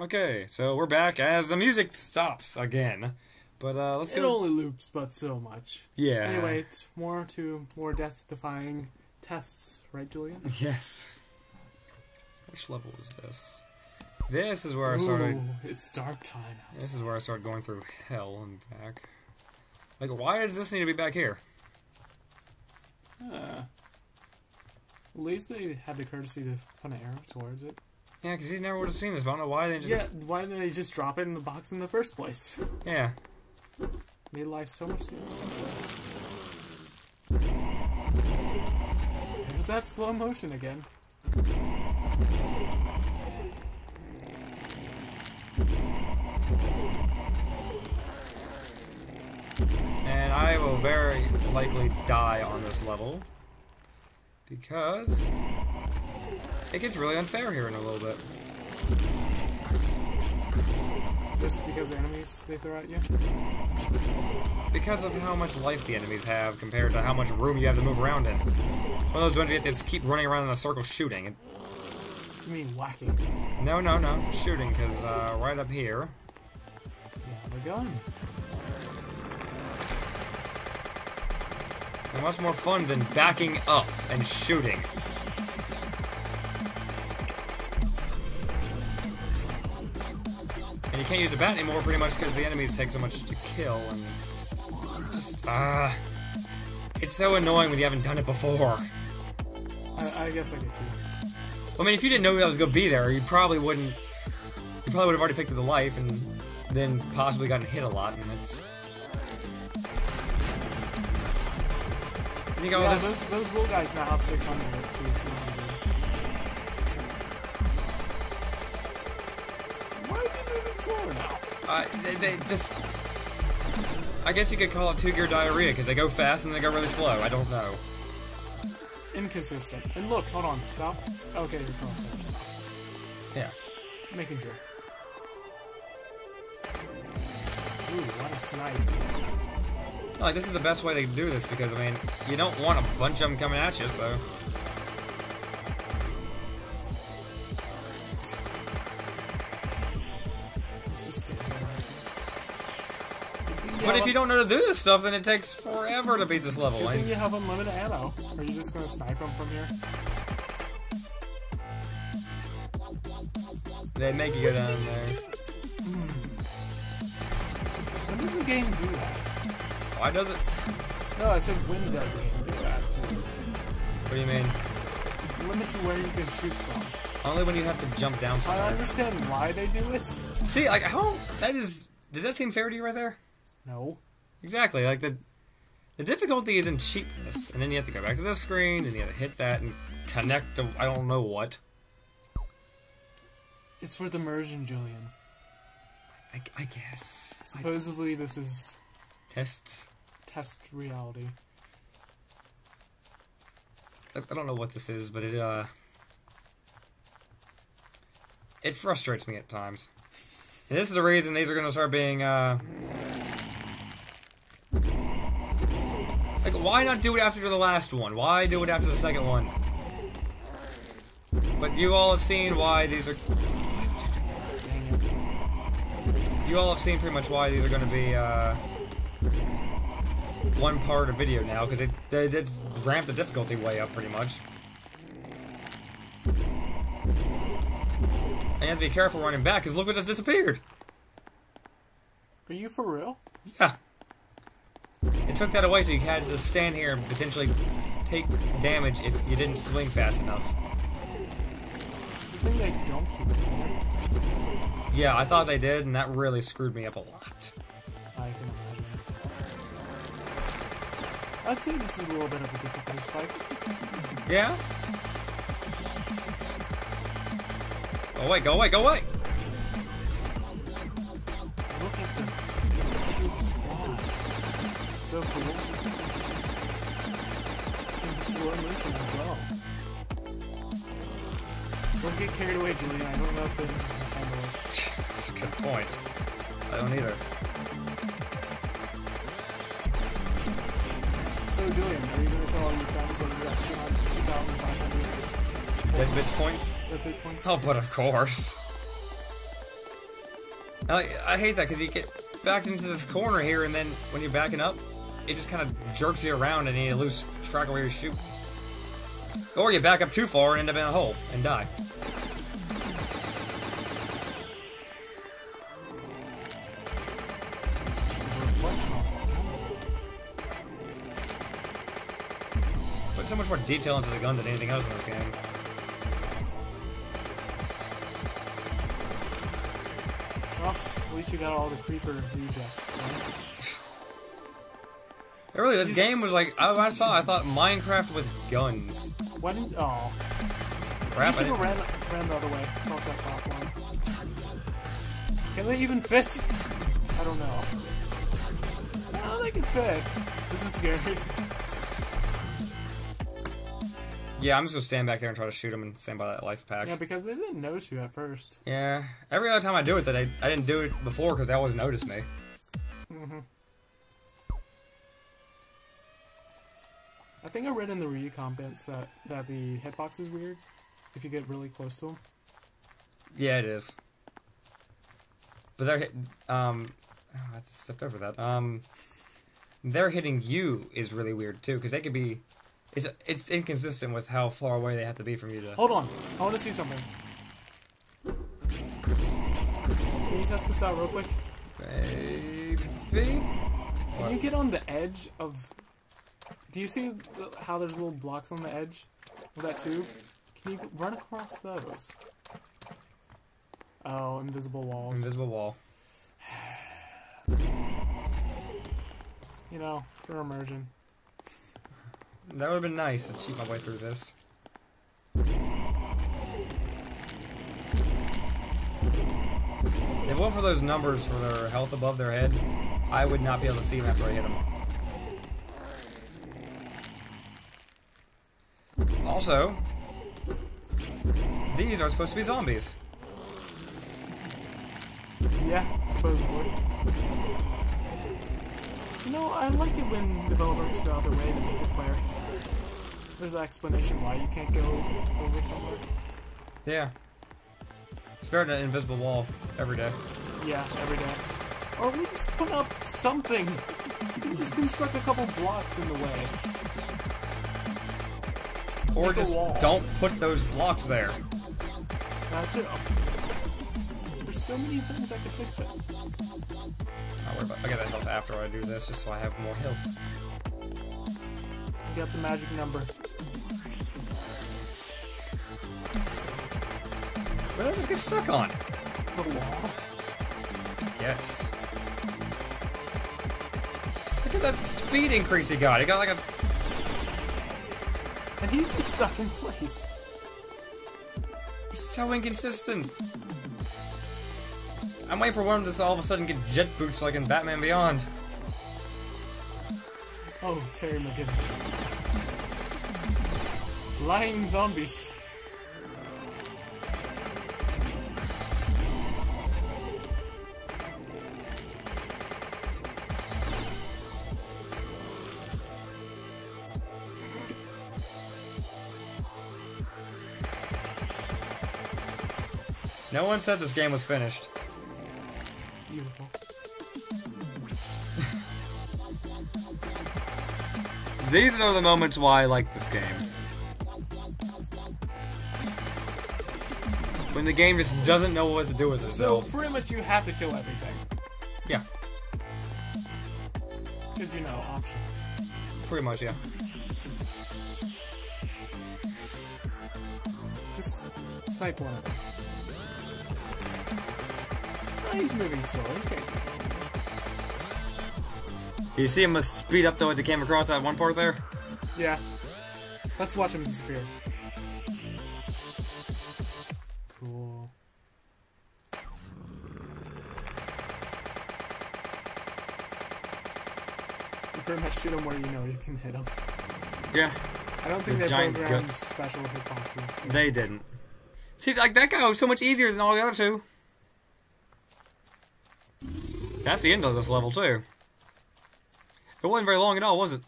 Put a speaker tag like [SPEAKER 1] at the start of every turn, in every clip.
[SPEAKER 1] Okay, so we're back as the music stops again. But uh, let's
[SPEAKER 2] It
[SPEAKER 1] go.
[SPEAKER 2] only loops, but so much.
[SPEAKER 1] yeah.
[SPEAKER 2] Anyway, it's more to more death-defying tests, right, Julian?
[SPEAKER 1] Yes. Which level is this? This is where I started.
[SPEAKER 2] Ooh, it's dark time
[SPEAKER 1] This is where I started going through hell and back. Like, why does this need to be back here?
[SPEAKER 2] Uh, at least they had the courtesy to put an arrow towards it.
[SPEAKER 1] Yeah, because he never would have seen this. But I don't know why they just.
[SPEAKER 2] Yeah, why didn't they just drop it in the box in the first place?
[SPEAKER 1] Yeah.
[SPEAKER 2] Made life so much simpler. There's that slow motion again.
[SPEAKER 1] And I will very likely die on this level. Because. It gets really unfair here in a little bit.
[SPEAKER 2] Just because of enemies they throw at you.
[SPEAKER 1] Because of how much life the enemies have compared to how much room you have to move around in. One of those ones you have to keep running around in a circle shooting. It-
[SPEAKER 2] You mean whacking?
[SPEAKER 1] No, no, no. Shooting, because uh, right up here.
[SPEAKER 2] You have a gun.
[SPEAKER 1] They're much more fun than backing up and shooting. And you can't use a bat anymore pretty much because the enemies take so much to kill and just ah it's so annoying when you haven't done it before.
[SPEAKER 2] I, I guess I get you.
[SPEAKER 1] I mean if you didn't know that was gonna be there, you probably wouldn't you probably would have already picked up the life and then possibly gotten hit a lot and it's you think,
[SPEAKER 2] yeah,
[SPEAKER 1] this
[SPEAKER 2] those, those little guys now have 600 too, is he moving slower now?
[SPEAKER 1] Uh, they, they just. I guess you could call it two gear diarrhea because they go fast and they go really slow. I don't know.
[SPEAKER 2] Inconsistent. And look, hold on, stop. Okay, stops.
[SPEAKER 1] Yeah.
[SPEAKER 2] Making sure. Ooh, what a snipe.
[SPEAKER 1] Like, this is the best way to do this because, I mean, you don't want a bunch of them coming at you, so. But if you don't know to do this stuff, then it takes forever to beat this level.
[SPEAKER 2] Good thing you have unlimited ammo. Are you just gonna snipe them from here?
[SPEAKER 1] they make you go down there.
[SPEAKER 2] When does the game do that?
[SPEAKER 1] Why does it?
[SPEAKER 2] No, I said when does the game do that? too?
[SPEAKER 1] What do you mean?
[SPEAKER 2] Limit to where you can shoot from.
[SPEAKER 1] Only when you have to jump down
[SPEAKER 2] I understand why they do it.
[SPEAKER 1] See, like, how. That is. Does that seem fair to you right there?
[SPEAKER 2] No.
[SPEAKER 1] Exactly. Like the the difficulty is in cheapness, and then you have to go back to this screen, and you have to hit that and connect to I don't know what.
[SPEAKER 2] It's for the immersion, Julian.
[SPEAKER 1] I, I guess I,
[SPEAKER 2] Supposedly, this is
[SPEAKER 1] tests.
[SPEAKER 2] test reality.
[SPEAKER 1] I, I don't know what this is, but it uh it frustrates me at times. And this is the reason these are gonna start being uh like why not do it after the last one? Why do it after the second one? But you all have seen why these are You all have seen pretty much why these are going to be uh, one part of video now, because it, they did ramp the difficulty way up pretty much. And you have to be careful running back, because look what just disappeared.
[SPEAKER 2] Are you for real?
[SPEAKER 1] Yeah. It took that away, so you had to stand here and potentially take damage if you didn't swing fast enough.
[SPEAKER 2] You think they don't keep it?
[SPEAKER 1] Yeah, I thought they did, and that really screwed me up a lot.
[SPEAKER 2] I can imagine. I'd say this is a little bit of a difficulty spike.
[SPEAKER 1] Yeah? Go away, go away, go away!
[SPEAKER 2] So cool. And the slow motion as well. Don't get carried away, Julian. I don't know if they can handle it.
[SPEAKER 1] That's a good point. I don't either.
[SPEAKER 2] So, Julian, are you going to tell all your friends that you got 2,500
[SPEAKER 1] Dead bits points?
[SPEAKER 2] dead bit points?
[SPEAKER 1] Oh, but of course. I, I hate that because you get backed into this corner here, and then when you're backing up, it just kind of jerks you around, and you lose track of where you shoot. Or you back up too far and end up in a hole and die. Put so much more detail into the gun than anything else in this game.
[SPEAKER 2] Well, at least you got all the creeper rejects. done.
[SPEAKER 1] It really, this game was like, I, I saw, I thought Minecraft with guns.
[SPEAKER 2] Why did? Oh,
[SPEAKER 1] Crap, I
[SPEAKER 2] ran, ran the other way across that platform. Can they even fit? I don't know. No, they can fit. This is scary.
[SPEAKER 1] Yeah, I'm just gonna stand back there and try to shoot him and stand by that life pack.
[SPEAKER 2] Yeah, because they didn't notice you at first.
[SPEAKER 1] Yeah, every other time I do it, that I, I didn't do it before because they always noticed me.
[SPEAKER 2] Think I read in the recon bits that, that the hitbox is weird if you get really close to them.
[SPEAKER 1] Yeah, it is. But they're hit, um, oh, I stepped over that. Um, they're hitting you is really weird too because they could be. It's it's inconsistent with how far away they have to be from you to.
[SPEAKER 2] Hold on, I want to see something. Can you test this out real quick?
[SPEAKER 1] Maybe.
[SPEAKER 2] Can you get on the edge of? Do you see how there's little blocks on the edge of that tube? Can you run across those? Oh, invisible walls.
[SPEAKER 1] Invisible wall.
[SPEAKER 2] you know, for immersion.
[SPEAKER 1] That would have been nice to cheat my way through this. If it weren't for those numbers for their health above their head, I would not be able to see them after I hit them. Also, these are supposed to be zombies.
[SPEAKER 2] Yeah, supposedly. You know, I like it when developers go out their way to make it clear. There's an explanation why you can't go over somewhere.
[SPEAKER 1] Yeah. It's better than an invisible wall every day.
[SPEAKER 2] Yeah, every day. Or at least put up something. You can just construct a couple blocks in the way.
[SPEAKER 1] Or just don't put those blocks there.
[SPEAKER 2] That's it. There's so many things I could fix it.
[SPEAKER 1] I'll worry about I get that health after I do this, just so I have more health.
[SPEAKER 2] Got the magic number.
[SPEAKER 1] But I just get stuck on.
[SPEAKER 2] The wall.
[SPEAKER 1] Yes. Look at that speed increase he got. He got like a.
[SPEAKER 2] And he's just stuck in place.
[SPEAKER 1] He's so inconsistent. I'm waiting for one to all of a sudden get jet boots like in Batman Beyond.
[SPEAKER 2] Oh, Terry McGinnis. Flying zombies.
[SPEAKER 1] No one said this game was finished.
[SPEAKER 2] Beautiful.
[SPEAKER 1] These are the moments why I like this game. When the game just doesn't know what to do with
[SPEAKER 2] it,
[SPEAKER 1] So
[SPEAKER 2] pretty much you have to kill everything.
[SPEAKER 1] yeah,
[SPEAKER 2] Because you know, options.
[SPEAKER 1] pretty much, yeah.
[SPEAKER 2] Just snipe one of them. He's moving slow. He can't do something.
[SPEAKER 1] You see him speed up though as he came across that one part there?
[SPEAKER 2] Yeah. Let's watch him disappear. Cool. You pretty much shoot him where you know you can hit him.
[SPEAKER 1] Yeah.
[SPEAKER 2] I don't think
[SPEAKER 1] The
[SPEAKER 2] they programmed special hitboxes.
[SPEAKER 1] They didn't. See, like that guy was so much easier than all the other two. That's the end of this level too. It wasn't very long at all, was it?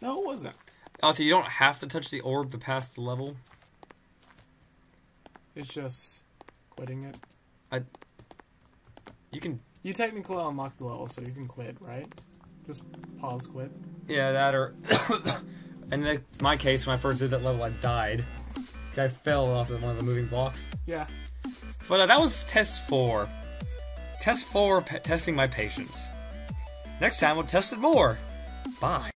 [SPEAKER 2] No, it wasn't.
[SPEAKER 1] Oh, so you don't have to touch the orb to pass the level.
[SPEAKER 2] It's just quitting it.
[SPEAKER 1] I. You can.
[SPEAKER 2] You technically unlock the level, so you can quit, right? Just pause, quit.
[SPEAKER 1] Yeah, that or. in the, my case, when I first did that level, I died. I fell off of one of the moving blocks.
[SPEAKER 2] Yeah.
[SPEAKER 1] But uh, that was test four. Test four, testing my patience. Next time we'll test it more. Bye.